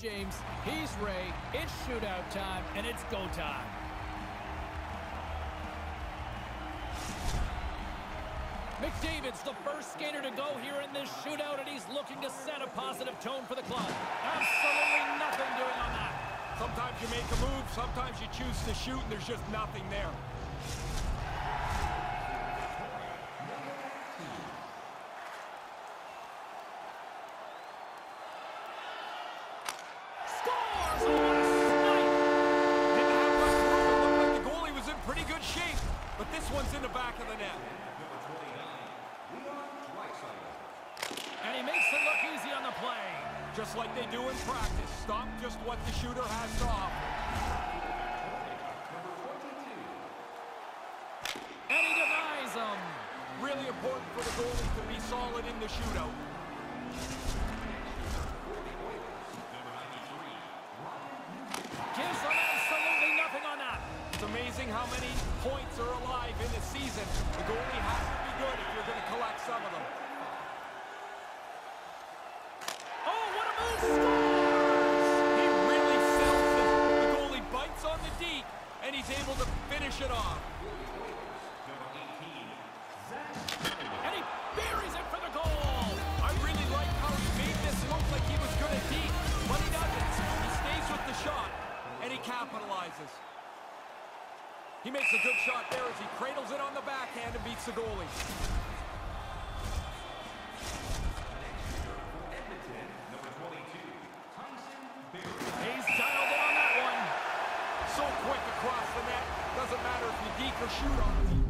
James. He's Ray. It's shootout time, and it's go time. McDavid's the first skater to go here in this shootout, and he's looking to set a positive tone for the club. Absolutely nothing doing on that. Sometimes you make a move, sometimes you choose to shoot, and there's just nothing there. Scores! Oh, what a snipe! Didn't have much room. It looked like the goalie was in pretty good shape, but this one's in the back of the net. And he makes it look easy on the play. Just like they do in practice. Stop just what the shooter has to offer. Really important for the goalie to be solid in the shootout. Gives him absolutely nothing on that. It's amazing how many points are alive in a season. The goalie has to be good if you're going to collect some of them. Oh, what a move! He really sells it. The goalie bites on the D, and he's able to finish it off. And he buries it for the goal. I really like how he made this look like he was good at D, but he doesn't. He stays with the shot, and he capitalizes. He makes a good shot there as he cradles it on the backhand and beats the goalie. He's dialed in on that one. So quick across the net. Doesn't matter if you deke or shoot on